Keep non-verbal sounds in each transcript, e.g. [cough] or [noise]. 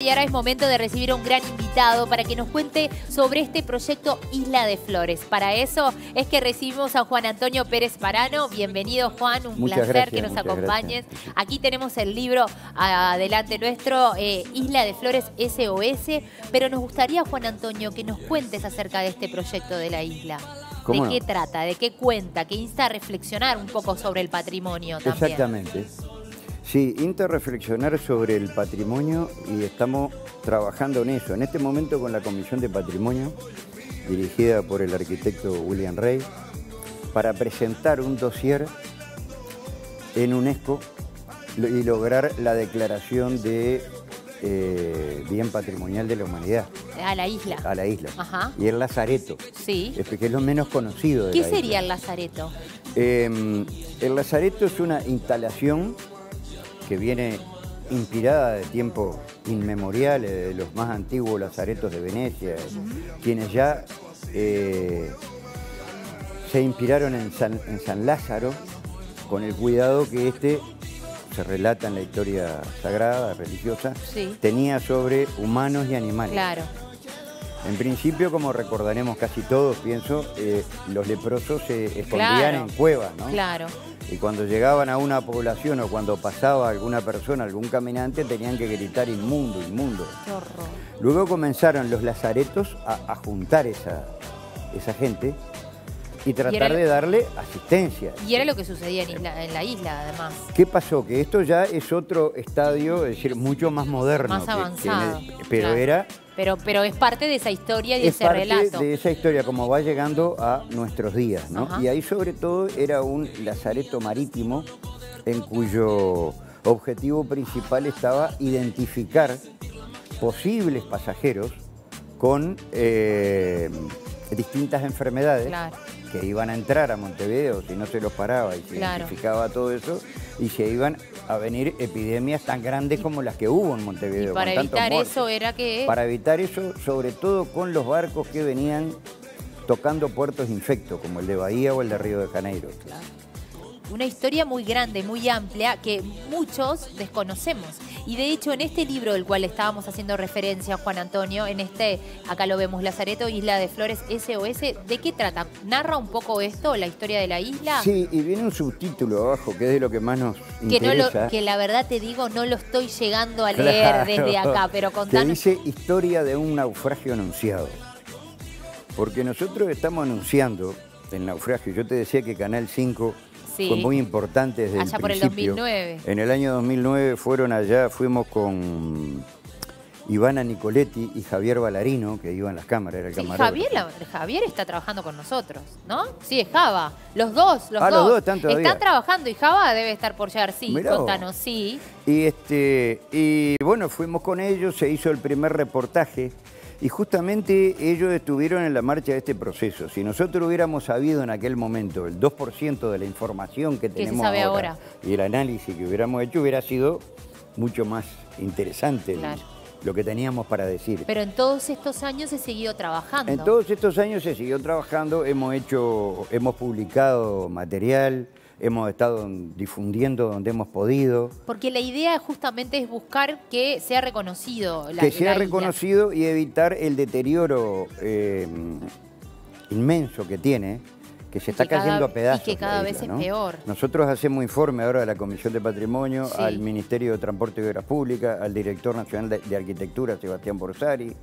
Y ahora es momento de recibir a un gran invitado para que nos cuente sobre este proyecto Isla de Flores. Para eso es que recibimos a Juan Antonio Pérez Parano. Bienvenido Juan, un Muchas placer gracias, que nos acompañes. gracias. Aquí tenemos el libro adelante nuestro, eh, Isla de Flores SOS, pero nos gustaría Juan Antonio que nos cuentes acerca de este proyecto de la isla. ¿Cómo ¿De no? qué trata? ¿De qué cuenta? Que insta a reflexionar un poco sobre el patrimonio también. Exactamente. Sí, interreflexionar sobre el patrimonio y estamos trabajando en eso. En este momento con la Comisión de Patrimonio, dirigida por el arquitecto William Rey, para presentar un dossier en UNESCO y lograr la declaración de eh, bien patrimonial de la humanidad A la isla. a la isla. Ajá. Y el Lazareto, Sí. es que es lo menos conocido de ¿Qué la isla. sería el lazareto? Eh, el lazareto es una instalación que viene inspirada de tiempos inmemoriales, de los más antiguos lazaretos de Venecia, quienes ya eh, se inspiraron en San, en San Lázaro con el cuidado que este, se relata en la historia sagrada, religiosa, Sí. tenía sobre humanos y animales. Claro. En principio, como recordaremos casi todos, pienso, eh, los leprosos se escondían Claro. en cuevas, ¿no? Claro. Y cuando llegaban a una población o cuando pasaba alguna persona, algún caminante, tenían que gritar inmundo, inmundo. Qué horror. Luego comenzaron los lazaretos a, a juntar esa, esa gente y tratar de darle asistencia. Y era lo que sucedía en, isla- en la isla, además. ¿Qué pasó? Que esto ya es otro estadio, es decir, mucho más moderno. Más que- que en el- avanzado, pero claro. era Pero, pero es parte de esa historia y de es ese parte relato. de esa historia, como va llegando a nuestros días, ¿no? Ajá. Y ahí sobre todo era un lazareto marítimo en cuyo objetivo principal estaba identificar posibles pasajeros con eh, distintas enfermedades Claro. que iban a entrar a Montevideo si no se los paraba y se Claro. identificaba todo eso y se iban a venir epidemias tan grandes como las que hubo en Y Montevideo. para con evitar eso era que... Para evitar eso, sobre todo con los barcos que venían tocando puertos infectos, como el de Bahía o el de Río de Janeiro. Claro. Una historia muy grande, muy amplia, que muchos desconocemos. Y de hecho, en este libro del cual estábamos haciendo referencia, Juan Antonio, en este, acá lo vemos, Lazareto, Isla de Flores, SOS, ¿de qué trata? ¿Narra un poco esto, la historia de la isla? Sí, y viene un subtítulo abajo, que es de lo que más nos Que, no lo, interesa. que la verdad te digo, no lo estoy llegando a leer Claro. desde acá, pero Que contanos. dice historia de un naufragio anunciado. Porque nosotros estamos anunciando el naufragio. Yo te decía que Canal 5 Sí. fue muy importante desde Allá el por el principio. 2009. En el año 2009 fueron allá, fuimos con Ivana Nicoletti y Javier Balarino, que iban las cámaras, era el Sí, camarógrafo. Javier, la- Javier está trabajando con nosotros, ¿no? Sí, es Java. Los dos, los Ah, dos. los dos están todavía. trabajando y Java debe estar por llegar. Sí, Mirá contanos, sí. Y, este, y bueno, fuimos con ellos, se hizo el primer reportaje y justamente ellos estuvieron en la marcha de este proceso. Si nosotros hubiéramos sabido en aquel momento el 2% de la información que se tenemos ahora, ahora. y el análisis que hubiéramos hecho hubiera sido mucho más interesante Claro. lo que teníamos para decir. Pero en todos estos años he seguido trabajando. En todos estos años se siguió trabajando, hemos hecho, hemos publicado material, hemos estado difundiendo donde hemos podido. Porque la idea justamente es buscar que sea reconocido la que sea la isla. reconocido y evitar el deterioro eh, inmenso que tiene, que se Y está que cada- cayendo a y pedazos. que cada vez es ¿no? peor. Nosotros hacemos informe ahora a la Comisión de Patrimonio, Sí. al Ministerio de Transporte y Obras Públicas, al Director Nacional de, de Arquitectura, Sebastián Borsari,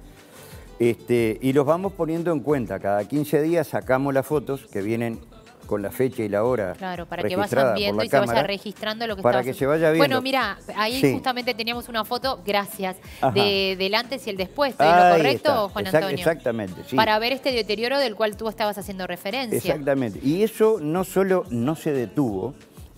este, y los vamos poniendo en cuenta. Cada 15 días sacamos las fotos que vienen con la fecha y la hora Claro, para que vayan viendo y se vaya cámara, registrando lo que para está que se vaya viendo. Bueno, mira, ahí Sí. justamente teníamos una foto, gracias, Ajá. de, del antes y el después. ¿Estoy Ahí lo correcto, está, Juan exact- Antonio? exactamente, sí. Para ver este deterioro del cual tú estabas haciendo referencia. Exactamente. Y eso no solo no se detuvo,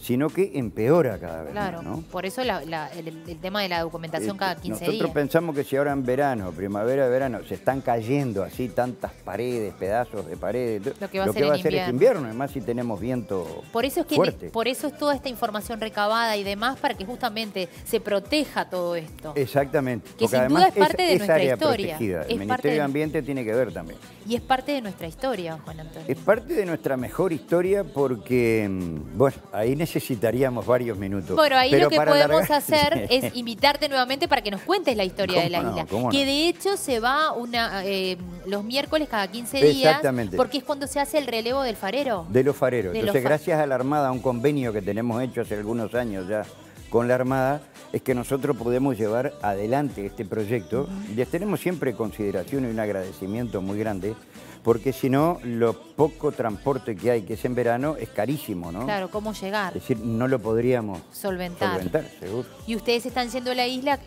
sino que empeora cada vez Claro, más, ¿no? por eso la- la- el, el tema de la documentación Este, cada 15 Nosotros días. pensamos que si ahora en verano, primavera, verano, se están cayendo así tantas paredes, pedazos de paredes, Lo que va a ser en es invierno. invierno, además si tenemos viento Por eso es que fuerte. por eso es toda esta información recabada y demás para que justamente se proteja todo esto. Exactamente. Que porque sin duda es parte de es nuestra área historia. protegida. Es El Ministerio de- Ambiente tiene que ver también. Y es parte de nuestra historia, Juan Antonio. Es parte de nuestra mejor historia porque, mm, bueno, ahí necesitaríamos varios minutos. Bueno, ahí Pero lo que podemos [laughs] hacer es invitarte nuevamente para que nos cuentes la historia de la isla. Que de hecho se va una eh, los miércoles cada 15 días. Exactamente. Porque es cuando se hace el relevo del farero. De los fareros. De los Entonces, fa- gracias a la Armada, a un convenio que tenemos hecho hace algunos años ya con la Armada, es que nosotros podemos llevar adelante este proyecto. Les tenemos siempre consideración y un agradecimiento muy grande, porque si no, lo poco transporte que hay, que es en verano, es carísimo, ¿no? Claro, cómo llegar, Es decir, no lo podríamos solventar. solventar, seguro. Y ustedes están yendo a la isla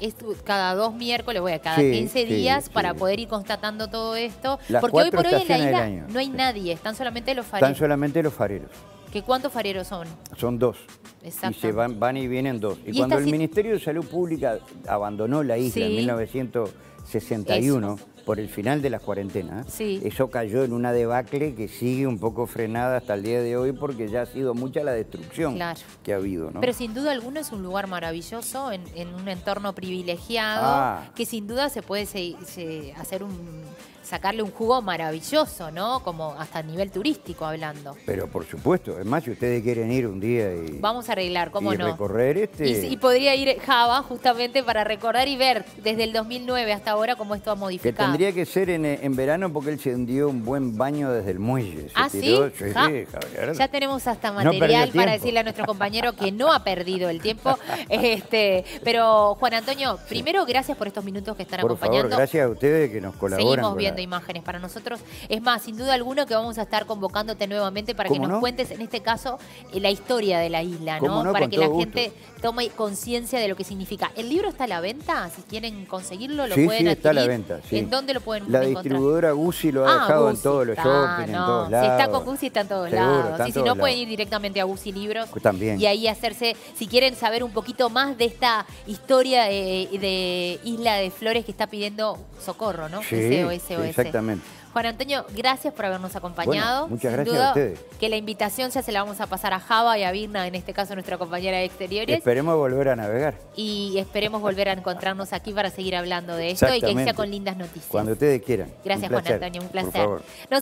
cada dos miércoles, bueno, cada Sí, 15 sí, días sí. para poder ir constatando todo esto. Las Porque hoy por hoy en la isla no hay nadie, están solamente los Están fareros. solamente los fareros. ¿Que ¿Cuántos fareros son? Son dos. Y se van, van y vienen dos. Y, Y cuando el Ministerio de Salud Pública abandonó la isla Sí. en 1961 por el final de las cuarentenas, Sí. eso cayó en una debacle que sigue un poco frenada hasta el día de hoy porque ya ha sido mucha la destrucción Claro. que ha habido. ¿no? Pero sin duda alguna es un lugar maravilloso, en, en un entorno privilegiado, Ah. que sin duda se puede se- se- hacer un sacarle un jugo maravilloso, ¿no? Como hasta a nivel turístico hablando. Pero por supuesto, es más, si ustedes quieren ir un día y, Vamos a arreglar, ¿cómo y no? recorrer este... Y, y podría ir Java justamente para recordar y ver desde el 2009 hasta ahora cómo esto ha Que modificado. tendría que ser en, en verano porque él se dio un buen baño desde el muelle. Se Ah, ¿sí? Ya tenemos hasta No material para decirle a nuestro compañero que no ha perdido el tiempo. [laughs] Este, pero Juan Antonio, primero gracias por estos minutos que están Por favor, acompañando. gracias a ustedes que nos colaboran. Seguimos viendo la- imágenes para nosotros. Es más, sin duda alguna que vamos a estar convocándote nuevamente para que ¿Cómo nos no? cuentes, en este caso, eh, la historia de la isla, ¿no? Para Con que la gusto. gente tome conciencia de lo que significa. ¿El libro está a la venta? Si quieren conseguirlo, lo Sí, pueden sí, está a la venta. sí. ¿En dónde lo pueden La encontrar? distribuidora Guzzi lo ha Ah, dejado en todos los shopping, en no. todos Si lados. está con Guzzi, está en todos Seguro, lados. en Y si todos no, pueden ir directamente a Guzzi Libros. También. Y ahí hacerse, si quieren saber un poquito más de esta historia de, de Isla de Flores que está pidiendo socorro, ¿no? Sí, SOS, SOS. exactamente. Juan Antonio, gracias por habernos acompañado. Bueno, muchas gracias duda a ustedes. Que la invitación ya se la vamos a pasar a Java y a Virna, en este caso nuestra compañera de exteriores. Esperemos volver a navegar. y esperemos volver a encontrarnos aquí para seguir hablando de esto y que sea con lindas noticias. Cuando ustedes quieran. Gracias, Un Juan Antonio, un por placer. favor. Nos